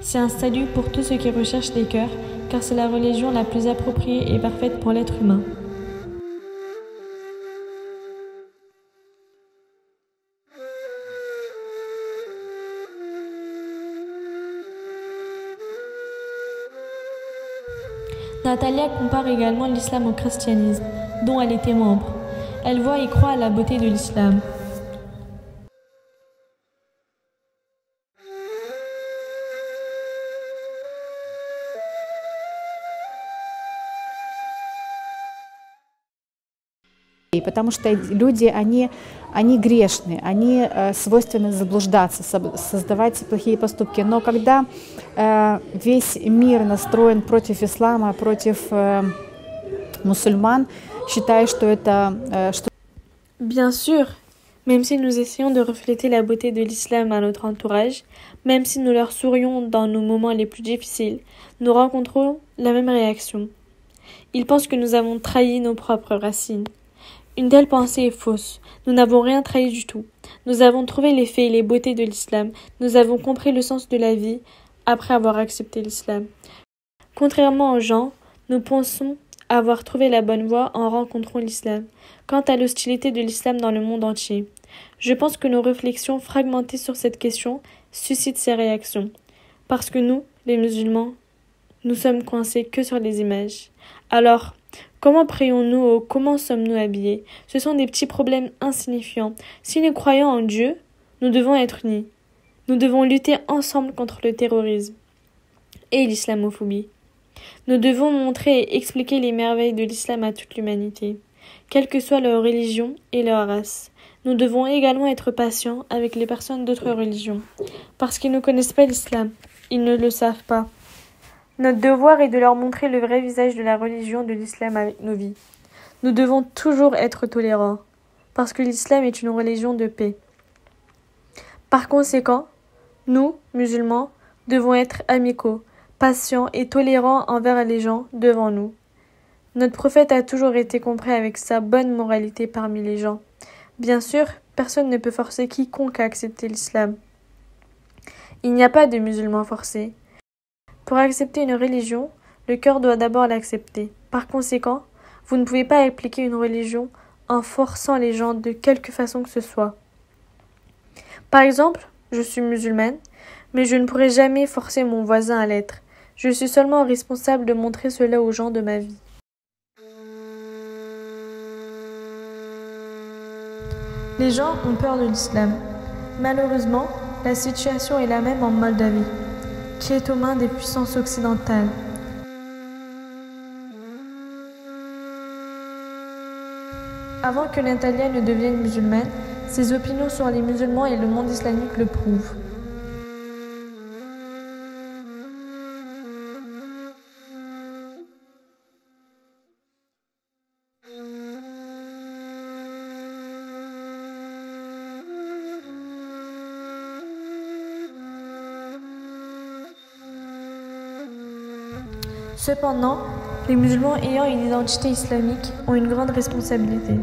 C'est un salut pour tous ceux qui recherchent les cœurs, car c'est la religion la plus appropriée et parfaite pour l'être humain. Natalia compare également l'islam au christianisme, dont elle était membre. Elle voit et croit à la beauté de l'islam. Потому что люди, они, они грешны, они э, свойственны заблуждаться, создавать плохие поступки. Но когда э, весь мир настроен против ислама, против э, мусульман, считаю, что это... Э, что... Bien sûr, même si nous essayons de refléter la beauté de l'islam à notre entourage, même si nous leur sourions dans nos moments les plus difficiles, nous rencontrons la même réaction. Ils pensent que nous avons trahi nos propres racines. Une telle pensée est fausse. Nous n'avons rien trahi du tout. Nous avons trouvé les faits et les beautés de l'islam. Nous avons compris le sens de la vie après avoir accepté l'islam. Contrairement aux gens, nous pensons avoir trouvé la bonne voie en rencontrant l'islam. Quant à l'hostilité de l'islam dans le monde entier, je pense que nos réflexions fragmentées sur cette question suscitent ces réactions. Parce que nous, les musulmans, nous sommes coincés que sur les images. Alors, Comment prions-nous comment sommes-nous habillés? Ce sont des petits problèmes insignifiants. Si nous croyons en Dieu, nous devons être unis. Nous devons lutter ensemble contre le terrorisme et l'islamophobie. Nous devons montrer et expliquer les merveilles de l'islam à toute l'humanité, quelle que soit leur religion et leur race. Nous devons également être patients avec les personnes d'autres religions, parce qu'ils ne connaissent pas l'islam, ils ne le savent pas. Notre devoir est de leur montrer le vrai visage de la religion de l'islam avec nos vies. Nous devons toujours être tolérants, parce que l'islam est une religion de paix. Par conséquent, nous, musulmans, devons être amicaux, patients et tolérants envers les gens devant nous. Notre prophète a toujours été compris avec sa bonne moralité parmi les gens. Bien sûr, personne ne peut forcer quiconque à accepter l'islam. Il n'y a pas de musulmans forcés. Pour accepter une religion, le cœur doit d'abord l'accepter. Par conséquent, vous ne pouvez pas appliquer une religion en forçant les gens de quelque façon que ce soit. Par exemple, je suis musulmane, mais je ne pourrai jamais forcer mon voisin à l'être. Je suis seulement responsable de montrer cela aux gens de ma vie. Les gens ont peur de l'islam. Malheureusement, la situation est la même en Moldavie qui est aux mains des puissances occidentales. Avant que Natalia ne devienne musulmane, ses opinions sur les musulmans et le monde islamique le prouvent. Cependant, les musulmans ayant une identité islamique ont une grande responsabilité.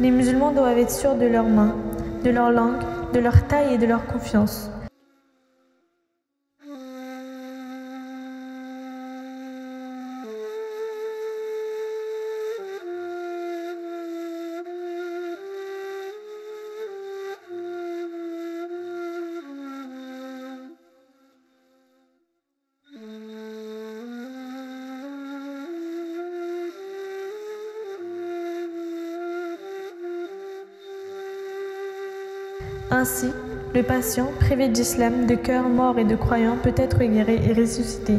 Les musulmans doivent être sûrs de leurs mains, de leur langue, de leur taille et de leur confiance. Ainsi, le patient, privé d'islam, de cœur mort et de croyant, peut être guéri et ressuscité.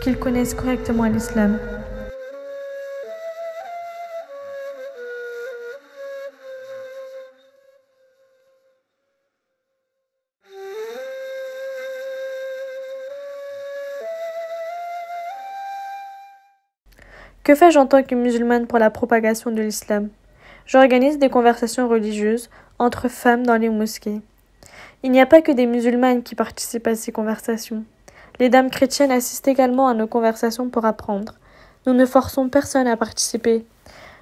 Qu'il connaisse correctement l'islam. Que fais-je en tant que musulmane pour la propagation de l'islam? J'organise des conversations religieuses entre femmes dans les mosquées. Il n'y a pas que des musulmanes qui participent à ces conversations. Les dames chrétiennes assistent également à nos conversations pour apprendre. Nous ne forçons personne à participer.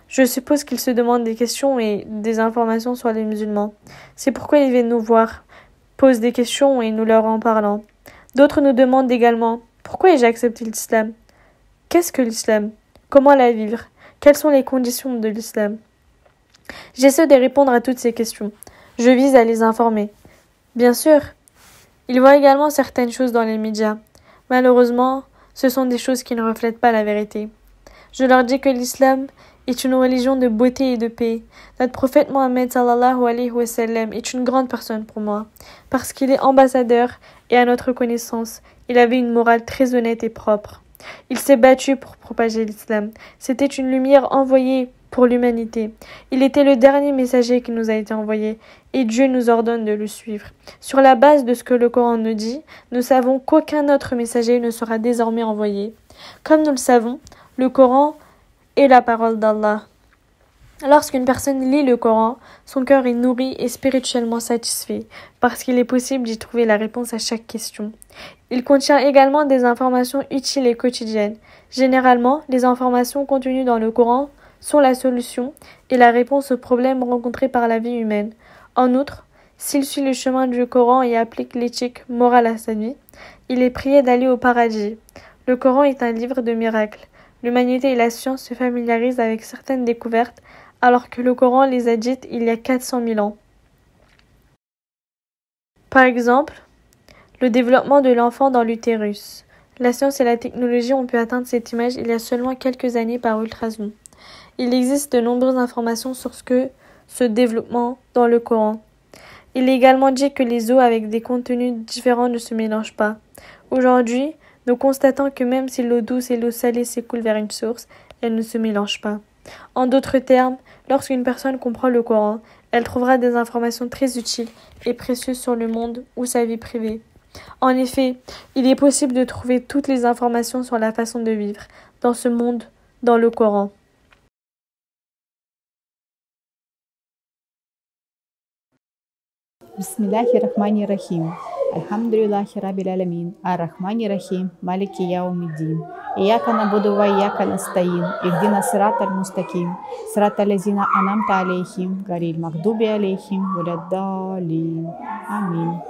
Je suppose qu'ils se demandent des questions et des informations sur les musulmans. C'est pourquoi ils viennent nous voir, posent des questions et nous leur en parlons. D'autres nous demandent également pourquoi ai-je accepté l'islam? Qu'est-ce que l'islam? Comment la vivre? Quelles sont les conditions de l'islam? J'essaie de répondre à toutes ces questions. Je vise à les informer. Bien sûr, ils voient également certaines choses dans les médias. Malheureusement, ce sont des choses qui ne reflètent pas la vérité. Je leur dis que l'islam est une religion de beauté et de paix. Notre prophète Mohammed sallallahu alayhi wa sallam est une grande personne pour moi, parce qu'il est ambassadeur et à notre connaissance, il avait une morale très honnête et propre. Il s'est battu pour propager l'islam. C'était une lumière envoyée pour l'humanité. Il était le dernier messager qui nous a été envoyé, et Dieu nous ordonne de le suivre. Sur la base de ce que le Coran nous dit, nous savons qu'aucun autre messager ne sera désormais envoyé. Comme nous le savons, le Coran est la parole d'Allah. Lorsqu'une personne lit le Coran, son cœur est nourri et spirituellement satisfait, parce qu'il est possible d'y trouver la réponse à chaque question. Il contient également des informations utiles et quotidiennes. Généralement, les informations contenues dans le Coran sont la solution et la réponse aux problèmes rencontrés par la vie humaine. En outre, s'il suit le chemin du Coran et applique l'éthique morale à sa vie, il est prié d'aller au paradis. Le Coran est un livre de miracles. L'humanité et la science se familiarisent avec certaines découvertes alors que le Coran les a dites il y a 400 000 ans. Par exemple, le développement de l'enfant dans l'utérus. La science et la technologie ont pu atteindre cette image il y a seulement quelques années par ultrason. Il existe de nombreuses informations sur ce que ce développement dans le Coran. Il est également dit que les eaux avec des contenus différents ne se mélangent pas. Aujourd'hui, nous constatons que même si l'eau douce et l'eau salée s'écoulent vers une source, elles ne se mélangent pas. En d'autres termes, lorsqu'une personne comprend le Coran, elle trouvera des informations très utiles et précieuses sur le monde ou sa vie privée. En effet, il est possible de trouver toutes les informations sur la façon de vivre dans ce monde dans le Coran. Альхамдулиллахи Рабиль Алямин, Ар-Рахмани Рахим, Малики Яумиддин. Ияка набуду ва ияка настаин, Ихдина сират аль-мустаким, сират алязина анамта алейхим, Гариль Магдуби алейхим, Валяддалин. Аминь.